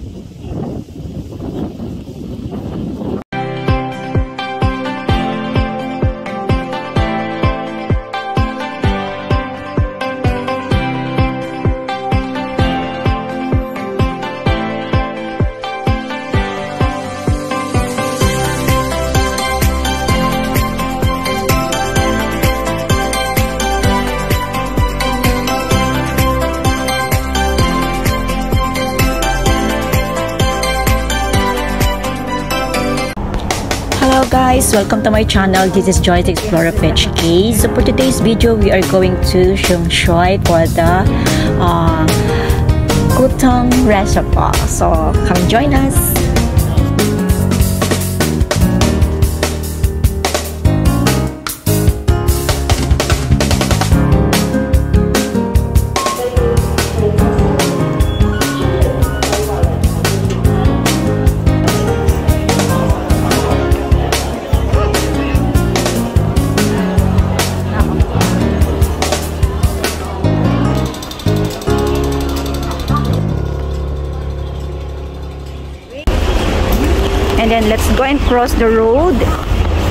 Hello guys, welcome to my channel. This is Joyce Explorer of HK. So for today's video, we are going to Sheung Shui for the uh, Kutong Reservoir. So come join us. Then let's go and cross the road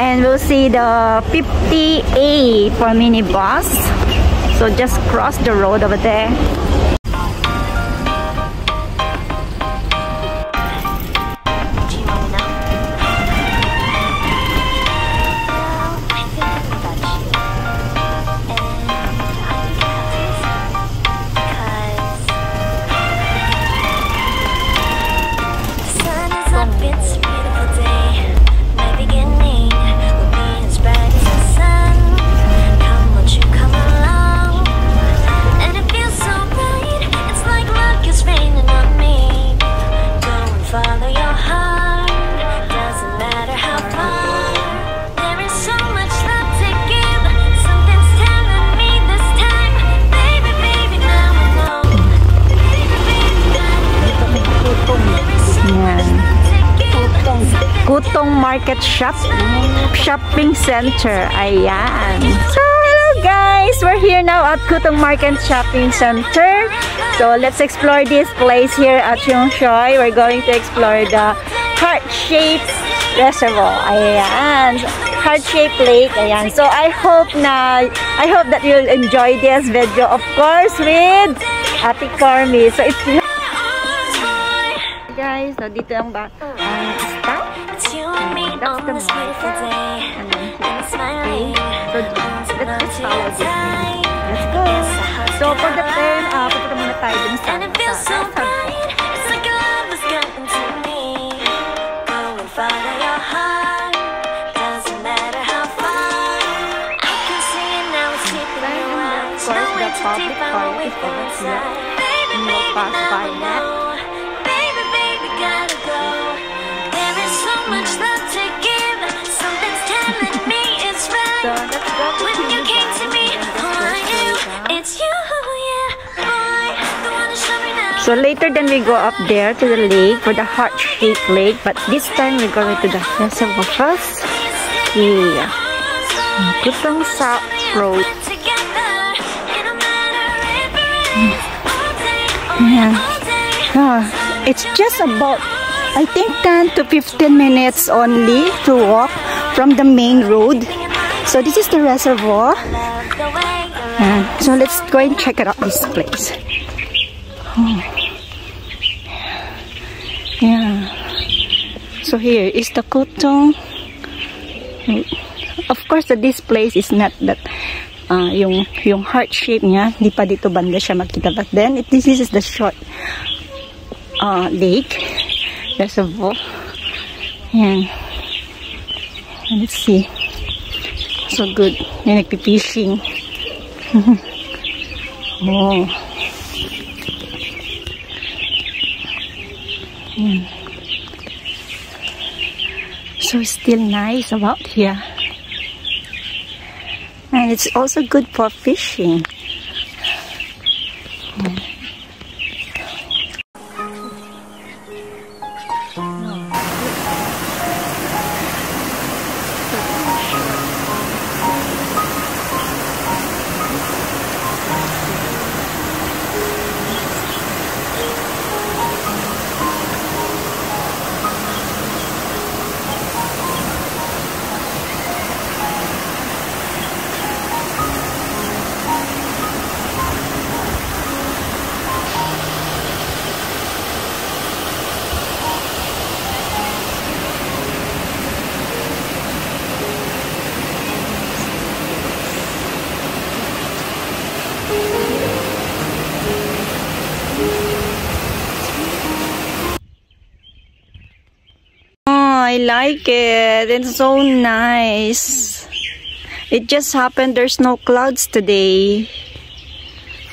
and we'll see the 50A for minibus. So just cross the road over there Kutong Market Shop Shopping Center. Ayan. So hello guys. We're here now at Kutong Market Shopping Center. So let's explore this place here at Cheung Shui we're going to explore the heart-shaped reservoir. Ayan. Heart-shaped lake. Ayan. So I hope na I hope that you'll enjoy this video of course with Ate Carmi so it's guys so dito ang ba ang stop It's you and me That's this beautiful day. and then smiling. So, let's just follow this link. Let's go. So, for the turn, uh, pupunta muna tayo dun sa, And it feels so sa, sa bright. It's like love has gotten to me. Go and So, later then we go up there to the lake for the heart-shaped lake. But this time, we're going to the reservoir first. Yeah. Kwu Tung South Road. Yeah. Ah, it's just about, I think 10 to 15 minutes only to walk from the main road. So this is the reservoir. And so let's go and check it out this place. Yeah. So here is the Kutong. Of course, this place is not that uh, yung yung heart shape niya, hindi pa dito banda siya makita. But then, it, this is the short uh, lake reservoir. Yan. Let's see. So good. May nagpipishing. oh. Yan. So still nice about here. And it's also good for fishing. Like it. It's so nice. It just happened there's no clouds today.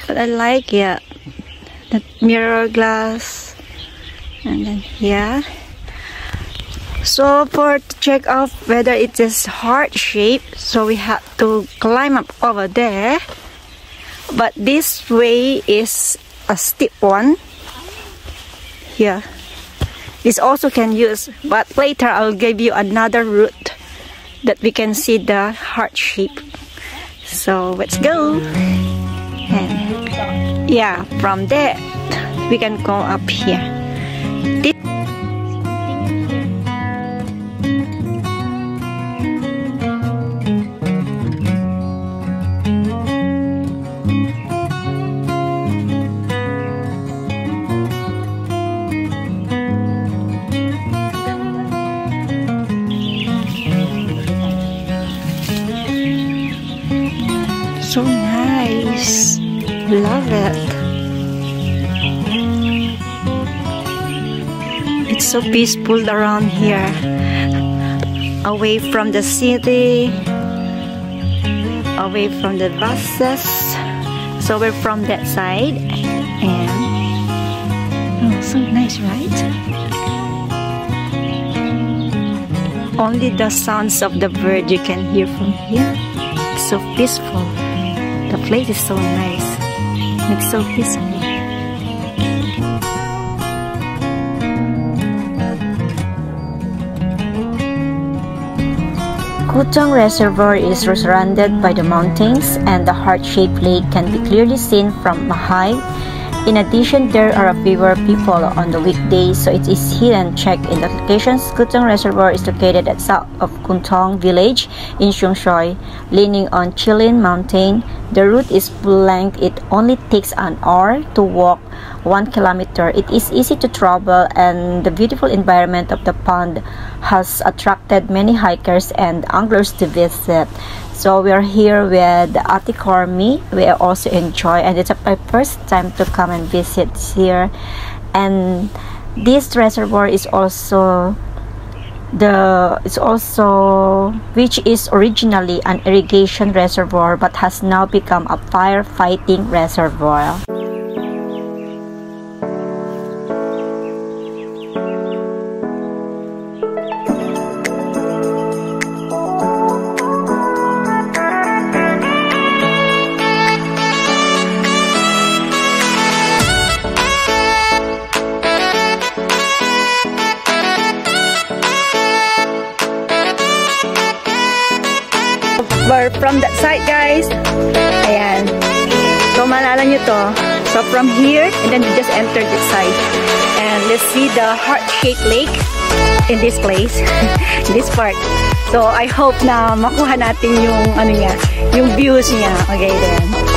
But I like it. The mirror glass. And then yeah. So for to check out whether it is heart shape, so we have to climb up over there. But this way is a steep one. Here. This also can use, but later I'll give you another route that we can see the heart shape. So let's go. And yeah, from there we can go up here. This so nice. Love it. It's so peaceful around here. Away from the city, away from the buses. So we're from that side and oh, so nice, right? Only the sounds of the bird you can hear from here. So peaceful. Place is so nice. It's so peaceful. Kwu Tung Reservoir is surrounded by the mountains and the heart-shaped lake can be clearly seen from high. In addition, there are fewer people on the weekdays, so it is hidden check in the locations. Kwu Tung Reservoir is located at south of Kwu Tung village in Sheung Shui, leaning on Chilin Mountain. The route is length. It only takes an hour to walk one kilometer. It is easy to travel, and the beautiful environment of the pond has attracted many hikers and anglers to visit. So we are here with Ati Kormi. We also enjoy, and it's my first time to come and visit here. And this reservoir is also the it's also which is originally an irrigation reservoir but has now become a firefighting reservoir. From that side, guys. Ayan. So, malala nyo to. So, from here, and then you just enter this side. And let's see the heart-shaped lake in this place, in this part. So, I hope na makuha natin yung, ano niya, yung views niya. Okay, then.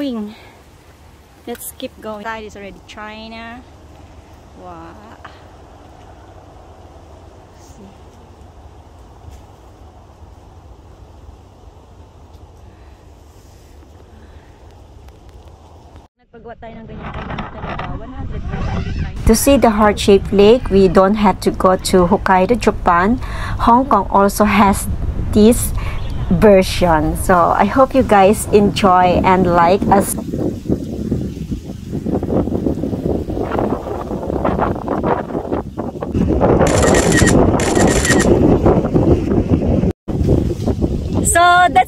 Going. Let's keep going. Side is already China. Wow. See. Nagpagawa tayo ng ganyan kailangan talaga 100% To see the heart-shaped lake, we don't have to go to Hokkaido, Japan. Hong Kong also has this version. So I hope you guys enjoy and like us.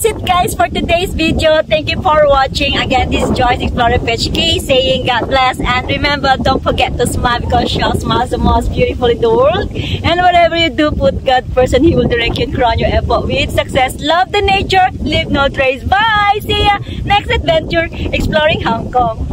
That's it guys for today's video. Thank you for watching. Again, this is Joyce Explorer PHK saying God bless. And remember, don't forget to smile because your smile is the most beautiful in the world. And whatever you do, put God first and He will direct you and crown your effort with success. Love the nature, leave no trace. Bye! See ya! Next adventure, exploring Hong Kong.